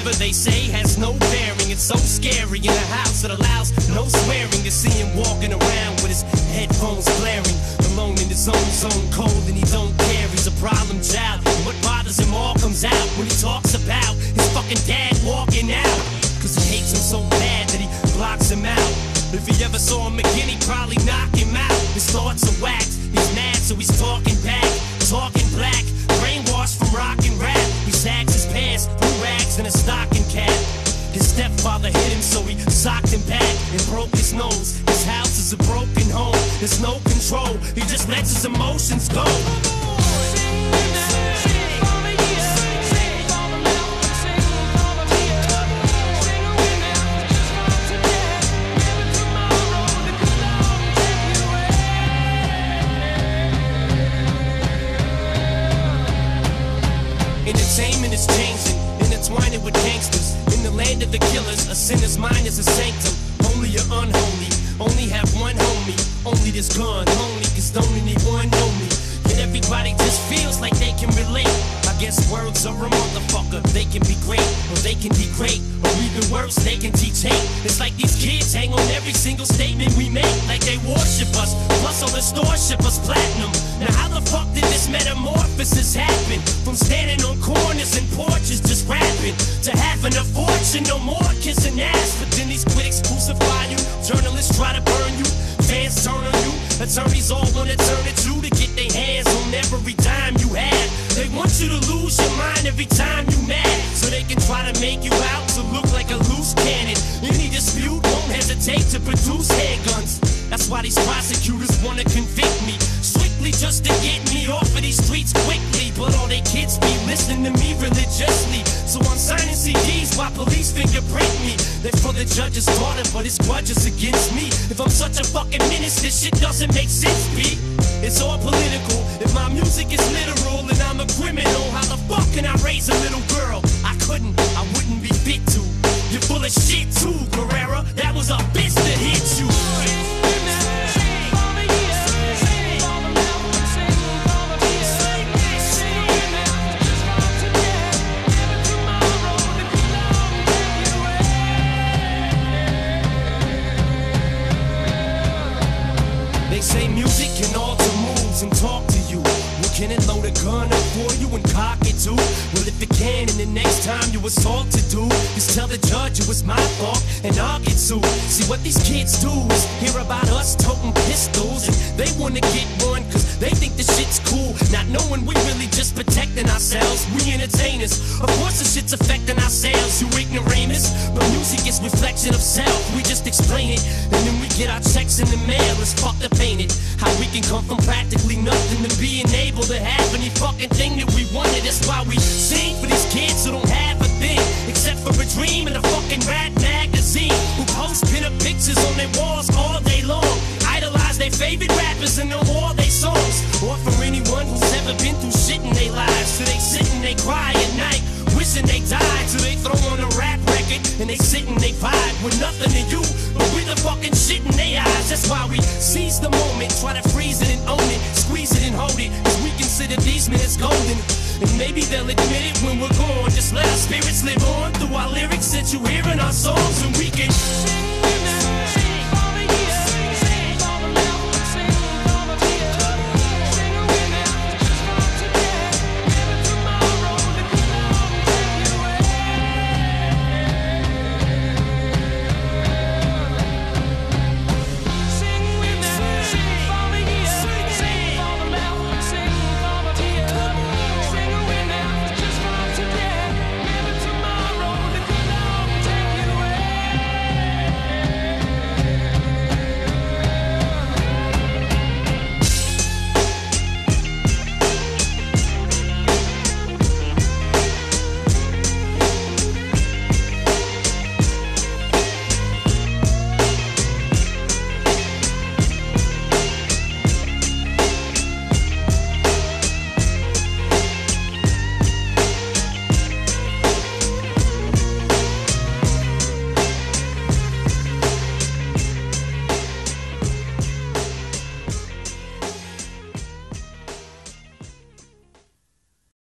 Whatever they say has no bearing. It's so scary in a house that allows no swearing to see him walking around with his headphones blaring. Alone in his own zone, cold and he don't care. He's a problem child. And what bothers him all comes out when he talks about his fucking dad walking out. Cause he hates him so bad that he blocks him out. If he ever saw him again, he'd probably knock him out. His thoughts are whacked. He's mad, so he's talking His stepfather hit him, so he socked him back and broke his nose. His house is a broken home. There's no control. He just lets his emotions go. The killers, a sinner's mind is a sanctum. Holy or unholy, only have one homie. Only this gun, only cause don't anyone know me. Yet everybody just feels like they can relate. I guess words are motherfucker. They can be great, or they can degrade, or even worse, they can teach hate. It's like these kids hang on every single statement we make, like they worship us. Plus, all the stores ship us platinum. Now, how the fuck did this metamorphosis happen? From standing on corners and porches just rapping to having a fortune, no more kissing ass. But then these critics crucify you, journalists try to burn you, fans turn on you, attorneys all wanna turn it to to get their hands on every dime you have. They want you to lose your mind these prosecutors wanna convict me. Strictly just to get me off of these streets quickly. But all they kids be listening to me religiously. So I'm signing CDs while police fingerprint me. They're for the judge's daughter, but his grudges against me. If I'm such a fucking menace, this shit doesn't make sense, B. It's all political. If my music is literal and I'm a criminal, how the fuck can I raise a little girl? Say music can alter moods and talk to you. Well, can it load a gun up for you and cock it too? Well, if it can, and the next time you assault to do, just tell the judge it was my fault and I'll get sued. See, what these kids do is hear about us toting pistols and they wanna get one cause they think the shit's cool. Not knowing we really just protecting ourselves. We entertainers. Of course, the shit's affecting our sales, you ignoramus. But music is reflection of self. We just explain it. And then we get our checks in the mail. It's fucked up, ain't it? How we can come from practically nothing to being able to have any fucking thing that we wanted. That's why we sing for these kids who don't have a thing. Except for a dream and a fucking rat magazine. Who post pin-up pictures on their walls all day long. Idolize their favorite rappers in the all cry at night. Wishing they died. They throw on a rap record and they sit and they vibe with nothing to you. But with the fucking shit in their eyes. That's why we seize the moment. Try to freeze it and own it. Squeeze it and hold it. Cause we consider these minutes golden. And maybe they'll admit it when we're gone. Just let our spirits live on through our lyrics that you hear in our songs.